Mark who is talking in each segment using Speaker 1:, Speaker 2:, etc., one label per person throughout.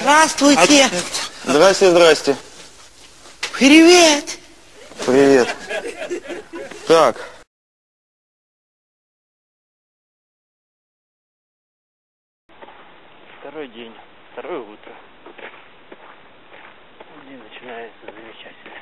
Speaker 1: Здравствуйте.
Speaker 2: Здрасте, здрасте.
Speaker 1: Привет.
Speaker 2: Привет. Так.
Speaker 3: Второй день, второе утро. День начинается замечательно.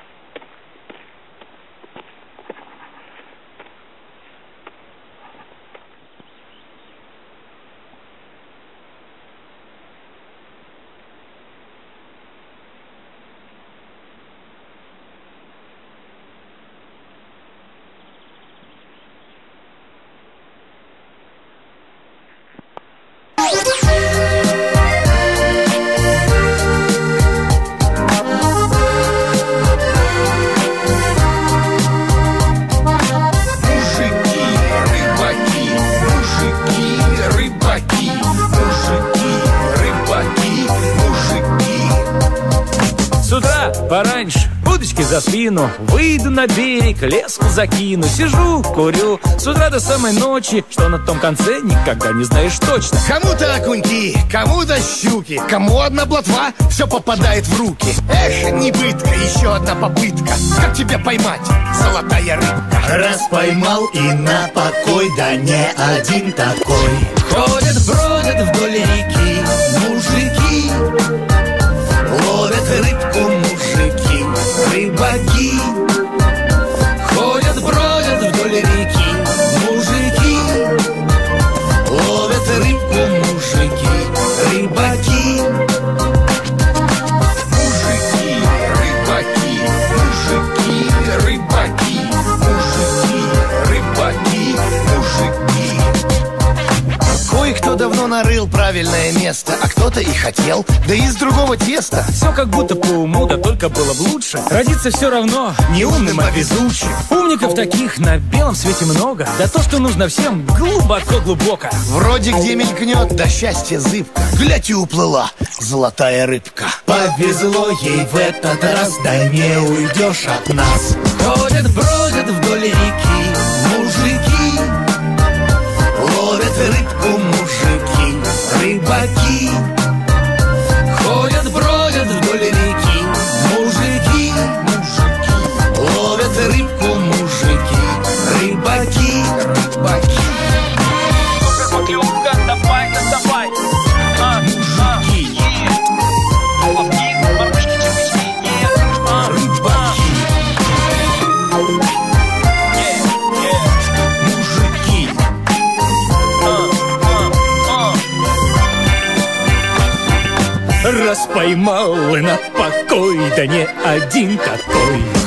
Speaker 4: Пораньше удочки за спину Выйду на берег, леску закину Сижу, курю с утра до самой ночи Что на том конце, никогда не знаешь точно
Speaker 5: Кому-то окуньки, кому-то щуки, кому одна блатва, все попадает в руки. Эх, небытка, еще одна попытка. Как тебя поймать, золотая рыбка?
Speaker 6: Раз поймал и на покой, да не один такой.
Speaker 5: Ходят, бродят вдоль реки мужики, ловят рыбку правильное место, а кто-то и хотел, да из другого теста.
Speaker 4: Все как будто по уму, да только было бы лучше Родиться все равно
Speaker 5: Не умным, а везучим.
Speaker 4: Умников таких на белом свете много Да то, что нужно всем, глубоко-глубоко
Speaker 5: Вроде где мелькнет, да счастье зыбка. Глядь и уплыла золотая рыбка.
Speaker 6: Повезло ей в этот раз, да не уйдешь от нас.
Speaker 5: Ходят, бродят вдоль реки мужики, ловят рыбку мужики,
Speaker 4: aqui. Поймал на покой, да не один такой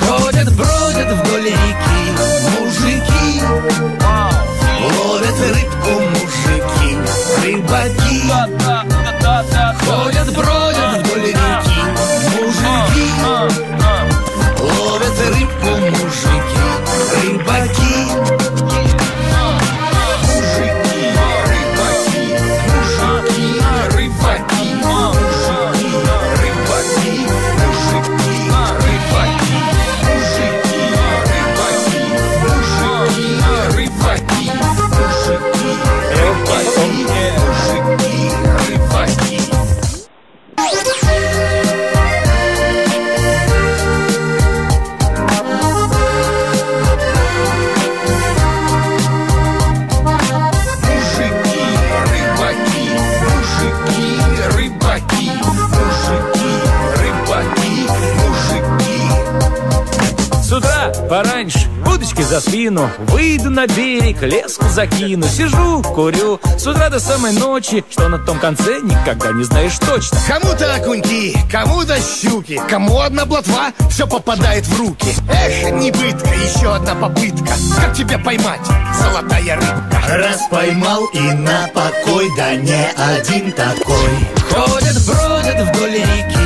Speaker 4: пораньше удочки за спину Выйду на берег, леску закину Сижу, курю с утра до самой ночи Что на том конце, никогда не знаешь точно
Speaker 5: Кому-то окуньки, кому-то щуки, кому одна блатва, все попадает в руки. Эх, небытка, еще одна попытка. Как тебя поймать, золотая рыбка?
Speaker 6: Раз поймал и на покой, да не один такой.
Speaker 5: Ходят, бродят вдоль реки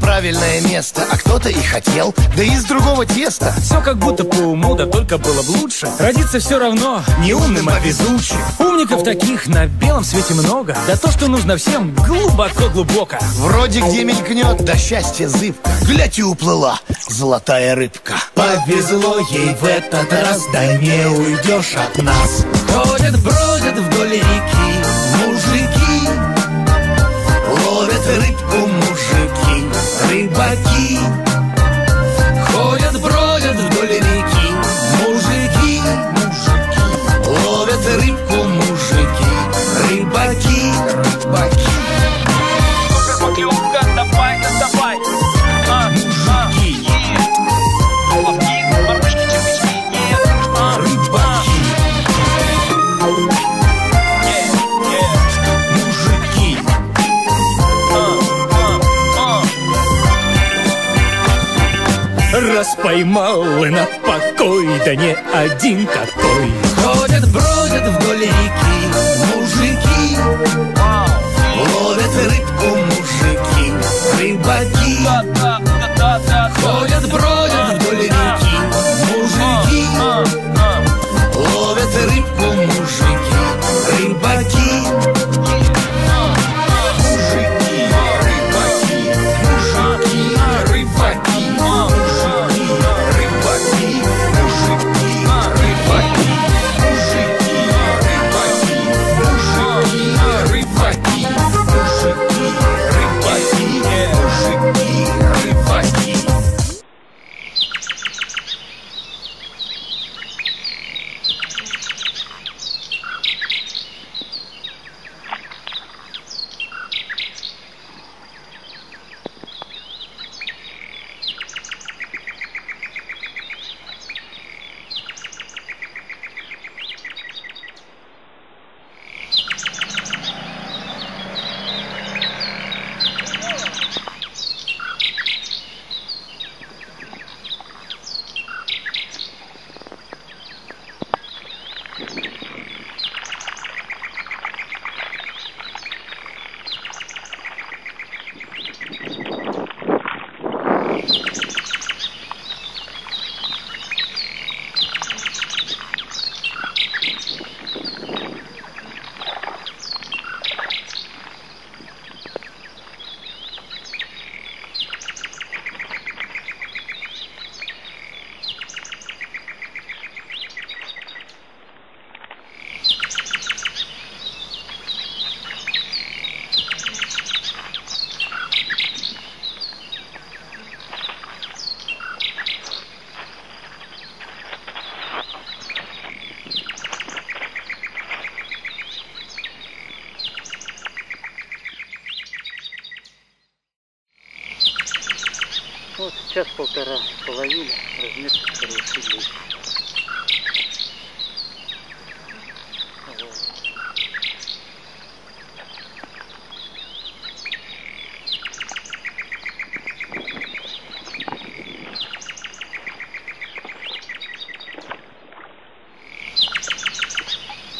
Speaker 5: правильное место. А кто-то и хотел, да из другого теста.
Speaker 4: Все как будто по уму, да только было бы лучше. Родиться все равно не умным, а везучим. Умников таких на белом свете много. Да то, что нужно всем, глубоко-глубоко.
Speaker 5: Вроде где мелькнет, да счастье зыбка Глядь и уплыла золотая рыбка.
Speaker 6: Повезло ей в этот раз, да не уйдешь от нас.
Speaker 4: Ходят, бродят вдоль реки aqui. Поймал и на покой, да не один какой. Ходят, бродят вдоль реки
Speaker 3: Хороший будет. Вот.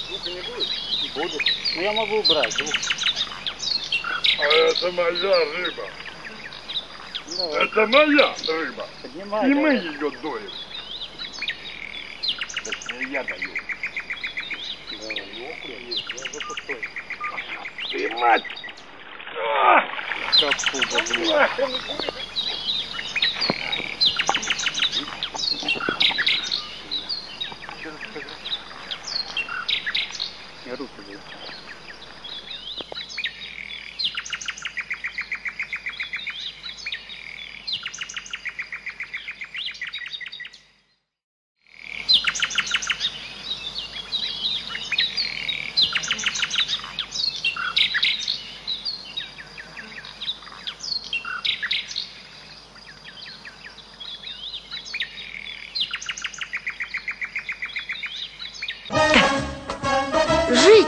Speaker 3: Звука не будет? Будет. Ну я могу убрать.
Speaker 7: А это моя рыба.
Speaker 3: Давай,
Speaker 7: Это моя рыба.
Speaker 3: поднимай.
Speaker 7: И мы
Speaker 3: давай.
Speaker 7: ее доим. Точнее, я даю. Ты мать! А!
Speaker 3: Как пуга, блин. Я руки даю.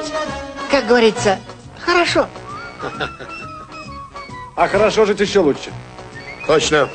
Speaker 1: Жить, как говорится, хорошо.
Speaker 8: А хорошо жить еще лучше.
Speaker 2: Точно.